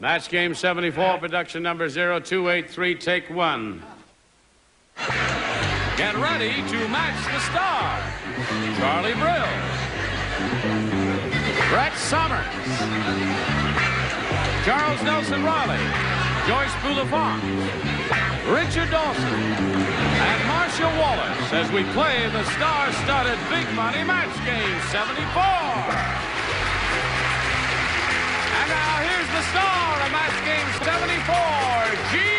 Match game 74, production number 0283, take one. Get ready to match the star. Charlie Brill. Brett Somers, Charles Nelson Reilly. Joyce Bulifant. Richard Dawson. And Marcia Wallace as we play the star-studded Big Money Match Game 74. Now here's the star of Match Game 74, Gene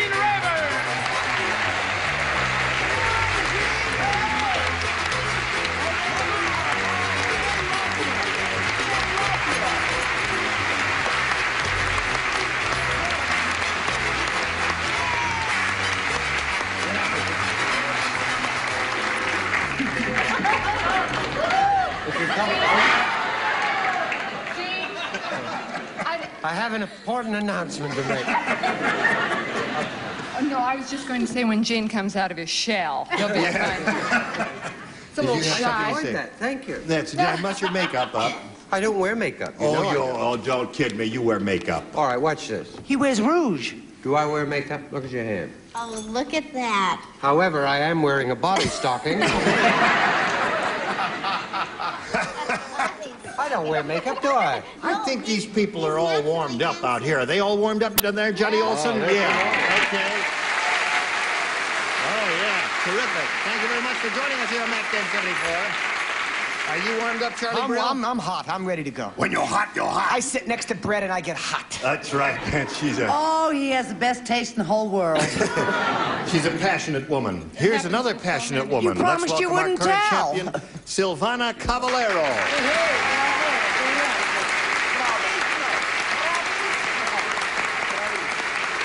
important announcement to make. Oh, no, I was just going to say when Gene comes out of his shell, he'll be fine. It's a little you have shy. I something that. Thank you. That's not much your makeup up. I don't wear makeup. You Oh, I you don't. oh, don't kid me. You wear makeup. All right, watch this. He wears rouge. Do I wear makeup? Look at your hand. Oh, look at that. However, I am wearing a body stocking. I don't wear makeup, do I? I think these people are all warmed up out here. Are they all warmed up down there, Johnny Olson? Oh, there yeah. Okay. Oh, yeah. Terrific. Thank you very much for joining us here on Mac 1074. Are you warmed up, Charlie I'm, I'm, I'm hot. I'm ready to go. When you're hot, you're hot. I sit next to Brett and I get hot. That's right. She's a Oh, he has the best taste in the whole world. she's a passionate woman. Here's another passionate woman. You promised Let's you welcome wouldn't our current tell. champion, Silvana Cavallero.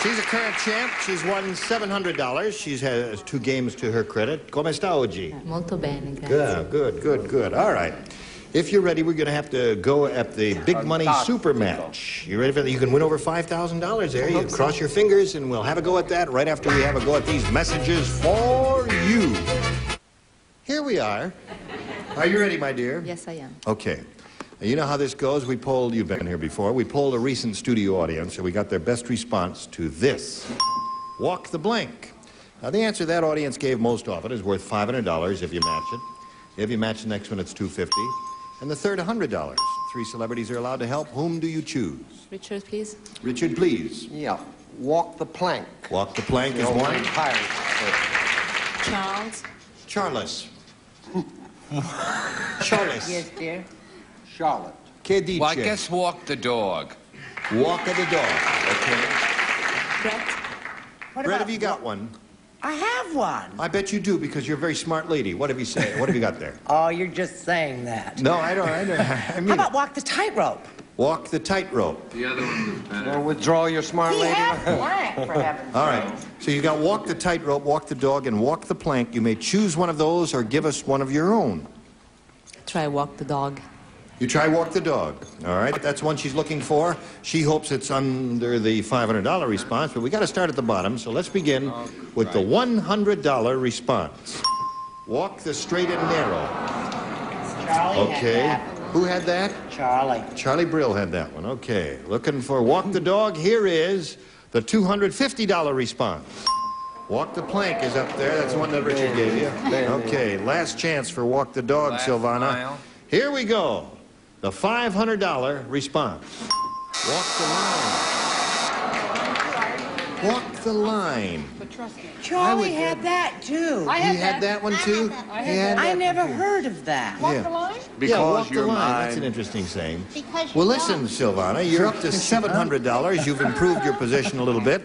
She's a current champ. She's won $700. She has two games to her credit. Come esta oggi? Molto bene, grazie. Good, good, good, good. All right. If you're ready, we're going to have to go at the big money super match. You ready for that? You can win over $5,000 there. You cross your fingers, and we'll have a go at that right after we have a go at these messages for you. Here we are. Are you ready, my dear? Yes, I am. Okay. Now, you know how this goes. We polled, you've been here before, we polled a recent studio audience, and we got their best response to this Walk the Blank. Now, the answer that audience gave most often is worth $500 if you match it. If you match the next one, it's 250 And the third, $100. Three celebrities are allowed to help. Whom do you choose? Richard, please. Richard, please. Yeah. Walk the plank. Walk the Plank is one. pirate. Charles. Charles. Charles. yes, dear. Charlotte. Che dice? Well, I guess walk the dog. Walk of the dog. Okay. Brett. What Brett, have you got one? I have one. I bet you do because you're a very smart lady. What have you say? What have you got there? Oh, you're just saying that. No, I don't. I, don't, I mean, How about walk the tightrope? walk the tightrope. The other one was better. Well, withdraw your smart He lady. has blank, for heaven's All right. So you got walk the tightrope, walk the dog, and walk the plank. You may choose one of those or give us one of your own. Try walk the dog. You try walk the dog. All right. That's one she's looking for. She hopes it's under the $500 response, but we got to start at the bottom. So let's begin with the $100 response. Walk the straight and narrow. Charlie Okay. had Who had that? that. Charlie. Charlie Brill had that one. Okay. Looking for Walk the Dog. Here is the $250 response. Walk the Plank is up there. That's the one that Richard gave you. Okay. Last chance for Walk the Dog, Last Silvana. mile. Here we go. The $500 response. Walk the line. Walk the line. Charlie had that too. I He had had that. that one too? I He had I that never heard of that. Walk Yeah. the line? yeah, walk the your line. That's an interesting saying. Because Well, you're listen, Silvana, you're up to $700. You've improved your position a little bit,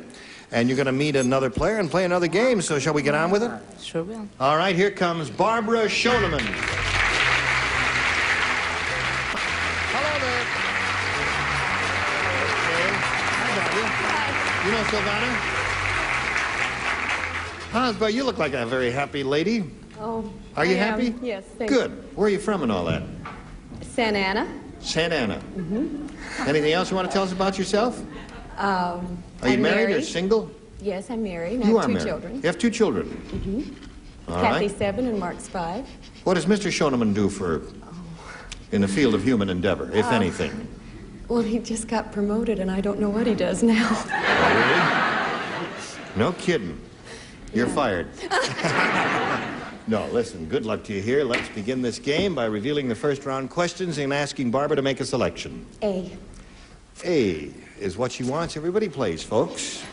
and you're going to meet another player and play another game. So, shall we get on with it? Sure will. All right, here comes Barbara Schoeneman. Silvana? Huh, but you look like a very happy lady. Oh, Are you I am. happy? Yes, thank Good. Where are you from and all that? Santa Ana. Santa Ana. Mm-hmm. Anything else you want to tell us about yourself? Um, Are you I'm married, or single? Yes, I'm married. I you have are two married. children. You have two children. Mm-hmm. All Kathy right. seven and Mark's five. What does Mr. Schoeneman do for oh. in the field of human endeavor, if uh, anything? Well, he just got promoted, and I don't know what he does now. No kidding. You're fired. no, listen, good luck to you here. Let's begin this game by revealing the first round questions and asking Barbara to make a selection. A. A is what she wants. Everybody plays, folks.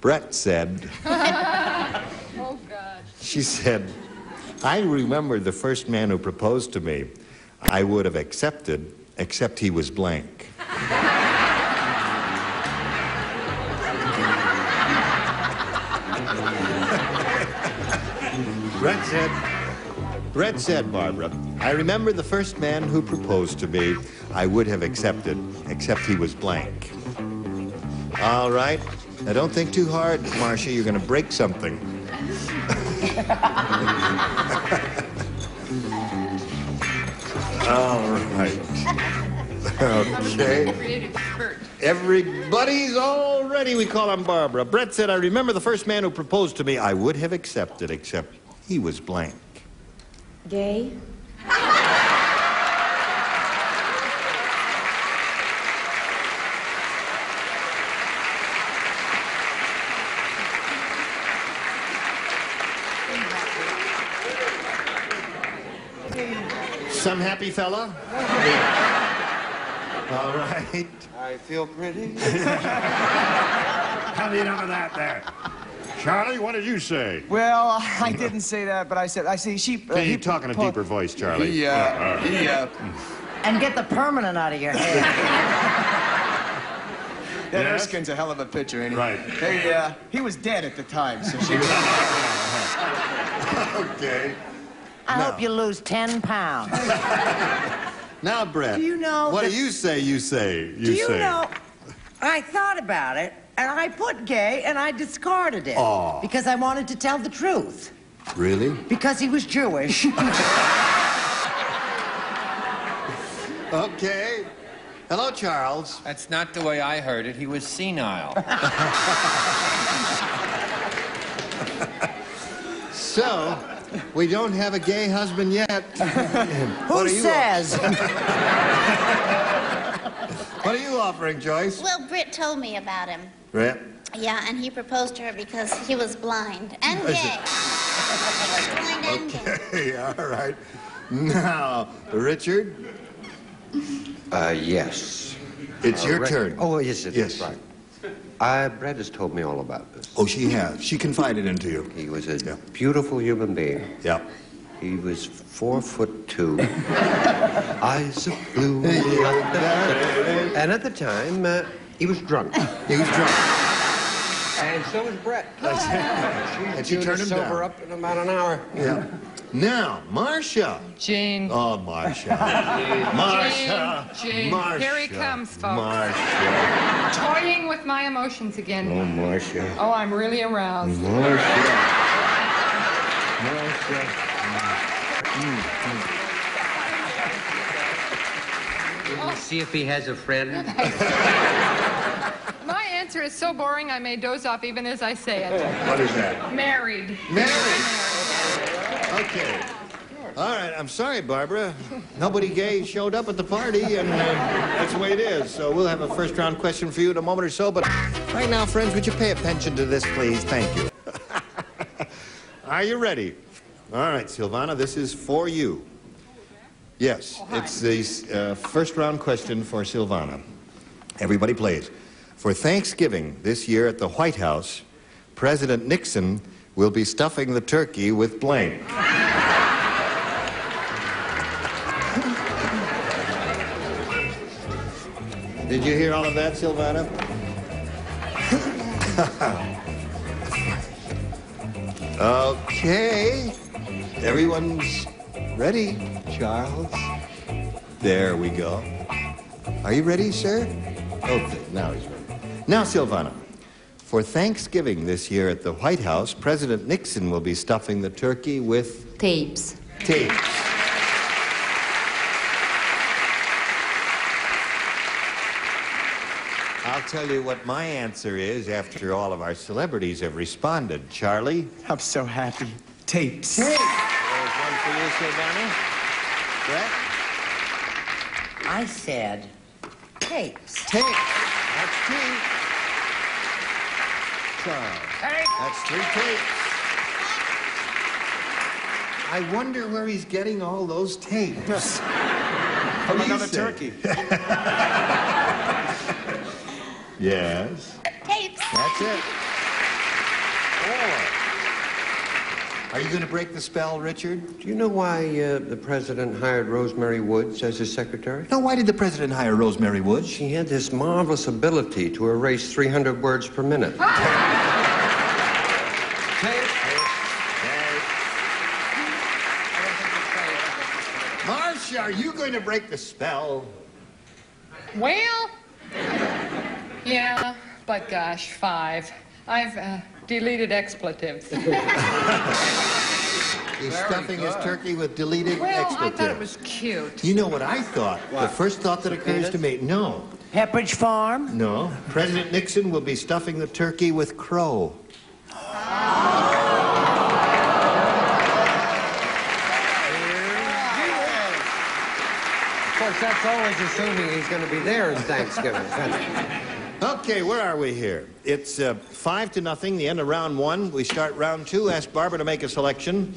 Brett said, Oh, oh God. she said, I remember the first man who proposed to me. I would have accepted, except he was blank. Brett said, Brett said, Barbara, I remember the first man who proposed to me. I would have accepted, except he was blank. All right. Now don't think too hard, Marcia. You're going to break something. All right. Okay. Everybody's all ready. We call on Barbara. Brett said, I remember the first man who proposed to me. I would have accepted, except he was blank. Gay. Happy fella? All right. I feel pretty. Have enough of that there. Charlie, what did you say? Well, I didn't say that, but I said, I see she. Uh, Can you he talk in a propo- deeper voice, Charlie? He, uh, he, uh, And get the permanent out of your head. That Yes? Erskine's a hell of a pitcher, ain't he? Right. Hey, uh, he was dead at the time, so she. Okay. I No. hope you lose 10 pounds. Now, Brett. Do you know What that- do you say? You say. You Do you say. know, I thought about it, and I put gay, and I discarded it. Aw. Because I wanted to tell the truth. Really? Because he was Jewish. Okay. Hello, Charles. that's not the way I heard it. He was senile. So, we don't have a gay husband yet. Who What are you- says? What are you offering, Joyce? Well, Britt told me about him. Brett. Yeah, and he proposed to her because he was blind and gay. blind and gay. All right. Now, Richard, Uh, yes. it's Uh, your Re- turn. Oh, yes, it Yes. right. Uh, Brett has told me all about this. Oh, she has. She confided into you. He was a Yeah. beautiful human being. Yeah. He was four foot two, eyes of blue. and at the time, uh, he was drunk. He was drunk. And so is Brett. And she Due to turned him sober down. up in about an hour. Yeah. Now, Marcia. Jane. Oh, Marcia. Marcia. Jane, Jane. Marcia. Here he comes, folks. Marcia. Toying with my emotions again. Oh, Marcia. Oh, I'm really aroused. Marcia. See if he has a friend. Answer is so boring I may doze off even as I say it. What is that? Married. Married. Okay. All right, I'm sorry, Barbara. Nobody gay showed up at the party, and uh, that's the way it is. So we'll have a first round question for you in a moment or so. But right now, friends, would you pay attention to this, please? Thank you. Are you ready? All right, Silvana, this is for you. Yes, it's the uh, first round question for Silvana. Everybody plays. For Thanksgiving this year at the White House, President Nixon will be stuffing the turkey with blank. Did you hear all of that, Silvana? okay. Everyone's ready, Charles. There we go. Are you ready, sir? Okay, now he's ready. Now, Silvana, for Thanksgiving this year at the White House, President Nixon will be stuffing the turkey with Tapes. tapes. I'll tell you what my answer is after all of our celebrities have responded. Charlie? I'm so happy. Tapes. Tapes. There's one for you, Silvana. Brett? I said tapes. Tape. That's two. Charles. That's three tapes. I wonder where he's getting all those tapes. From another say? turkey. yes. Tapes. That's it. Four. Are you going to break the spell, Richard? Do you know why uh, the president hired Rosemary Woods as his secretary? No, why did the president hire Rosemary Woods? She had this marvelous ability to erase 300 words per minute. Marcia, are you going to break the spell? Well, yeah, but gosh, five. I've uh, deleted expletives. He's stuffing his turkey with deleted well, I expletives. thought it was cute. You know what I thought? The first thought that occurs to me, no, Pepperidge Farm? no. President Nixon will be stuffing the turkey with crow. Of course, that's always assuming he's going to be there in Thanksgiving. Okay, where are we here? It's uh, five to nothing, the end of round one. We start round two. Ask Barbara to make a selection.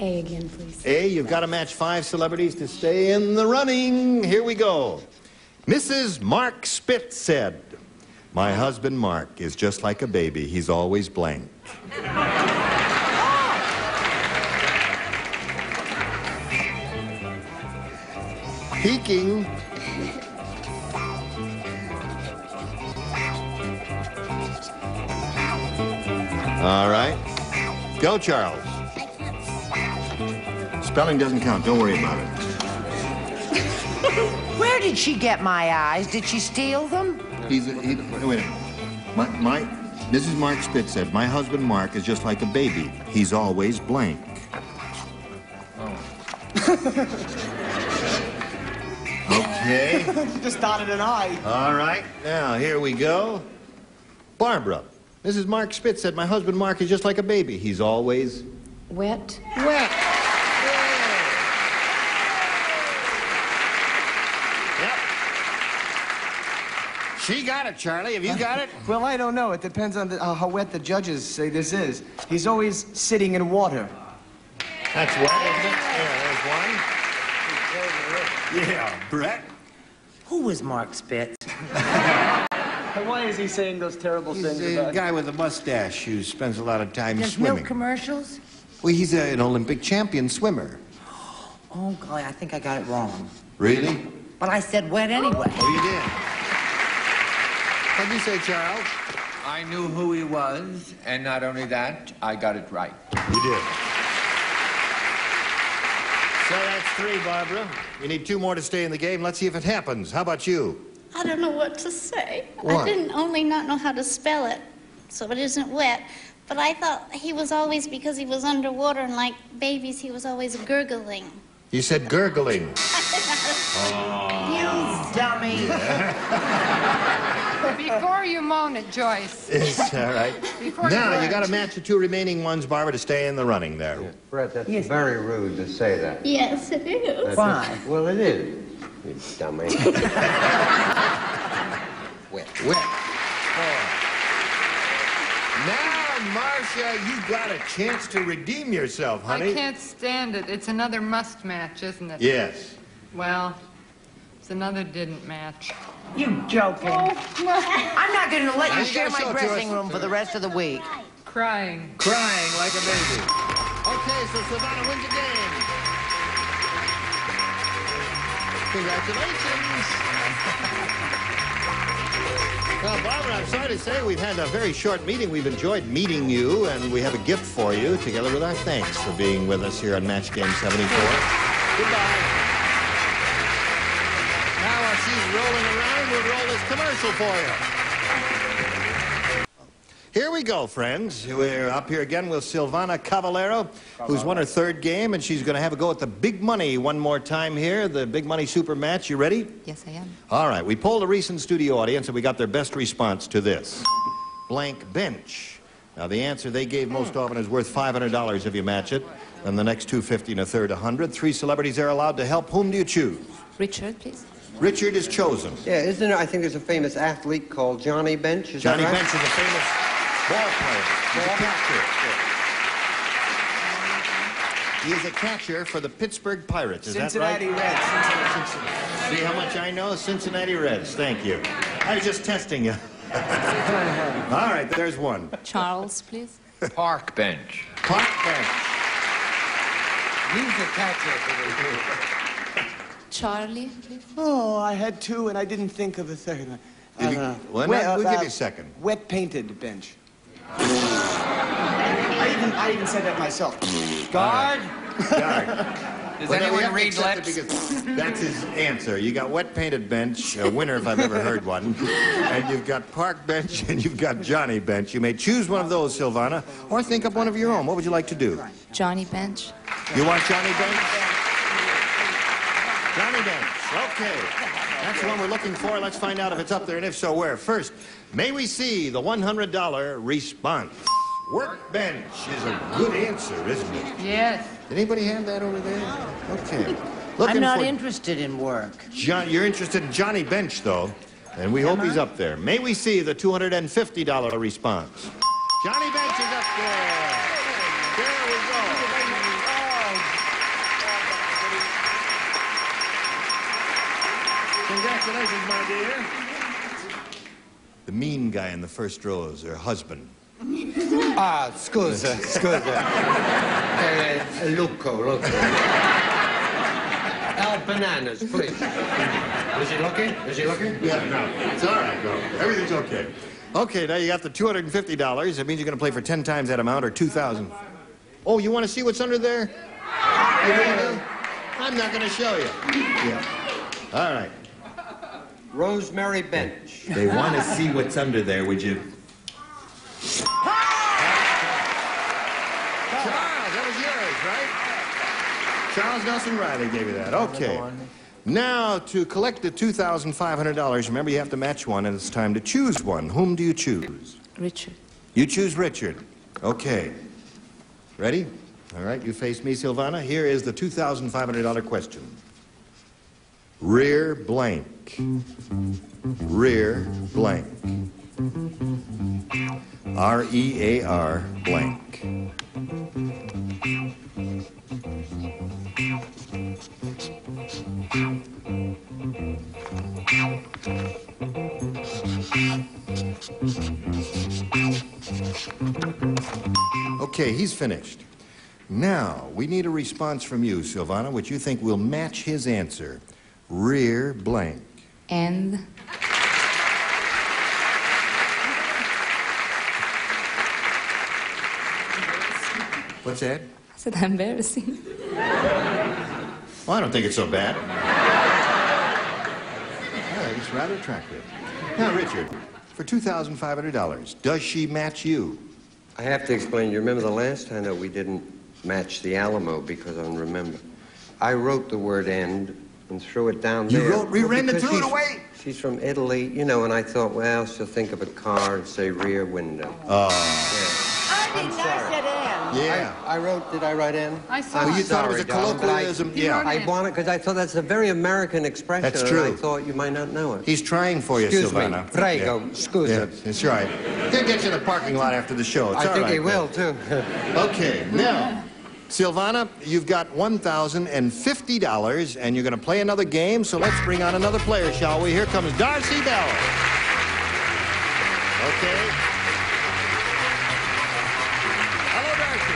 A again, please. A, you've got to match five celebrities to stay in the running. Here we go. Mrs. Mark Spitz said, My husband Mark is just like a baby. He's always blank. Peeking. All right. Go, Charles. I can't. Spelling doesn't count. Don't worry about it. Where did she get my eyes? Did she steal them? He's a, he, no, wait a minute. My, my, Mrs. Mark Spitz said, my husband Mark is just like a baby. He's always blank. okay. Just dotted an I. All right. Now, here we go. Barbara. Mrs. Mark Spitz said, my husband Mark is just like a baby. He's always Wet. wet. Yep. She got it, Charlie. Have you got it? Well, I don't know. It depends on the, uh, how wet the judges say this is. He's always sitting in water. That's wet, isn't it? Yeah, there's one. Yeah, Brett. Who was Mark Spitz? Why is he saying those terrible He's things a about guy with a mustache who spends a lot of time Does swimming. milk commercials? Well, he's a, an Olympic champion swimmer. Oh, golly, I think I got it wrong. Really? But I said wet anyway. Oh, you did. What'd you say, Charles? I knew who he was, and not only that, I got it right. You did. So that's three, Barbara. You need two more to stay in the game. Let's see if it happens. How about you? I don't know what to say. What? I didn't only not know how to spell it, so it isn't wet. But I thought he was always, because he was underwater and like babies, he was always gurgling. You said gurgling. You dummy. Before you moan it, Joyce. It's all right. Before Now, you learn. got to match the two remaining ones, Barbara, to stay in the running there. Brett, that's Yes. very rude to say that. Yes, it is. That's Why? just- well, it is. You dummy. Wet. Wet. Now, Marcia, you got a chance to redeem yourself, honey. I can't stand it. It's another must match, isn't it? Yes. Well, it's another didn't match. You joking. Oh, I'm not going to let you you share my dressing room for the rest of the week. Crying. Crying like a baby. Okay, so Silvana wins the Congratulations. Well, Barbara, I'm sorry to say we've had a very short meeting. We've enjoyed meeting you, and we have a gift for you, together with our thanks for being with us here on Match Game 74. Goodbye. Now, while she's rolling around, we'll roll this commercial for you. Here we go, friends. We're up here again with Silvana Cavallero, who's won her third game, and she's going to have a go at the big money one more time here, the big money super match. You ready? Yes, I am. All right, we polled a recent studio audience, and we got their best response to this. Blank bench. Now, the answer they gave most hmm. often is worth $500 if you match it, and the next 250 and a third 100 Three celebrities are allowed to help. Whom do you choose? Richard, please. Richard is chosen. Yeah, isn't there, I think there's a famous athlete called Johnny Bench. Is Johnny that right? Bench is a famous ball player. He's a catcher. He is a catcher for the Pittsburgh Pirates. Is Cincinnati that right? Reds. See how much I know? Cincinnati Reds. Thank you. I was just testing you. All right, there's one. Charles, please. Park bench. Park Bench. He's a catcher for the Charlie, please. Oh, I had two and I didn't think of a third one. Did you- Uh, well, wet- no, we'll uh, give you a second. Wet painted bench. I even, I even said that myself. Guard. Guard. Does Well, anyone read lips? because That's his answer. You got wet painted bench, a winner if I've ever heard one, and you've got park bench and you've got Johnny bench. You may choose one of those, Silvana, or think up one of your own. What would you like to do? Johnny Bench. You want Johnny bench? Johnny bench. Okay. That's the one we're looking for. Let's find out if it's up there, and if so, where. First, may we see the $100 response? Workbench is a good answer, isn't it? Yes. Did anybody have that over there? Okay. Looking I'm not for interested in work. John, you're interested in Johnny Bench, though, and we hope he's up there. May we see the $250 response? Johnny Bench is up. There Congratulations, my dear. The mean guy in the first row is her husband. Ah, scusa, scusa. eh, Luco, Luco. Al bananas, please. Is he looking? Is he looking? Yeah, no. It's all right, no. Everything's okay. Okay, now you got the $250. That means you're going to play for 10 times that amount or 2000 Oh, you want to see what's under there? You really do? I'm not going to show you. Yeah. All right. Rosemary Bench. They want to see what's under there, would you? Charles, that was yours, right? Charles Nelson Reilly gave you that. Okay. Now, to collect the $2,500, remember you have to match one, and it's time to choose one. Whom do you choose? Richard. You choose Richard. Okay. Ready? All right, you face me, Silvana. Here is the $2,500 question. Rear blank. Rear blank. R E A R blank. Okay, he's finished. Now, we need a response from you, Silvana, which you think will match his answer. Rear blank. And What's that? I said embarrassing. Well, I don't think it's so bad. I think it's rather attractive. Now, Richard, for $2,500, does she match you? I have to explain. You remember the last time that we didn't match the Alamo because I don't remember. I wrote the word "end" and threw it down You there. wrote rear end and because threw it she's- away? She's from Italy, you know, and I thought, well, she'll think of a car and say rear window. Oh. oh. I didn't. I said and. Yeah. I, I wrote. Did I write "end"? I saw I'm Well, you thought it was a darling, but I- colloquialism. Yeah. wrote I it. wanted because I thought that's a very American expression. That's and true. I thought you might not know it. He's trying for you, Excuse me. Silvana. Prego. Yeah. Scusa. Yeah, that's right. He'll get you in the parking lot after the show. It's I all think right, he will too. Okay, now, Silvana, you've got $1,050, and you're going to play another game, so let's bring on another player, shall we? Here comes Darcy Bell. Okay. Hello, Darcy.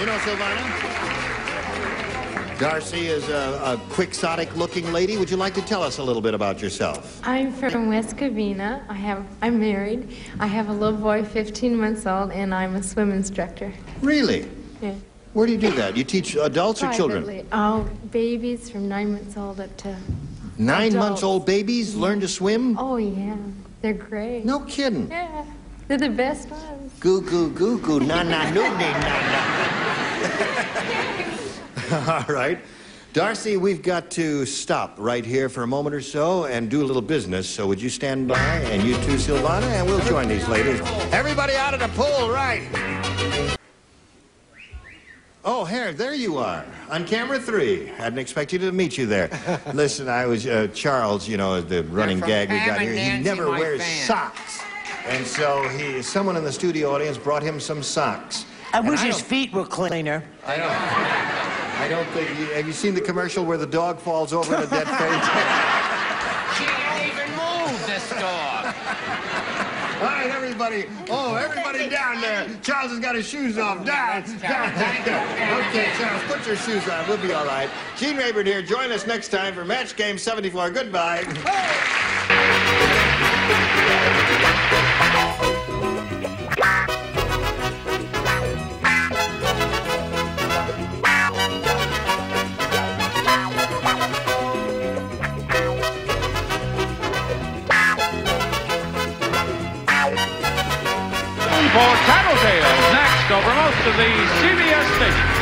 You know Silvana? Darcy is a, a quixotic-looking lady. Would you like to tell us a little bit about yourself? I'm from West Covina. I have I'm married. I have a little boy, 15 months old, and I'm a swim instructor. Really? Yeah. Where do you do that? You teach adults or children? Privately. Oh, babies from nine months old up to. Nine months old babies learn to swim? Oh yeah, they're great. No kidding. Yeah, they're the best ones. Goo goo goo goo na na no na na. All right. Darcy, we've got to stop right here for a moment or so and do a little business. So would you stand by and you too, Silvana, and we'll join these ladies. Everybody out of the pool, right? Oh, Harry, there you are on camera three. Hadn't expected to meet you there. Listen, I was uh, Charles. You know, the running from gag we got and here. he never wears fan. socks, and so he, someone in the studio audience brought him some socks. I And wish I his feet were cleaner. I don't. I don't think. You, have you seen the commercial where the dog falls over in a dead faint? She can't even move, this dog. Everybody. Oh, everybody down there. Charles has got his shoes off. Down, down, down. Okay, Charles, put your shoes on. We'll be all right. Gene Rayburn here. Join us next time for Match Game 74. Goodbye. For over most of the CBS stations.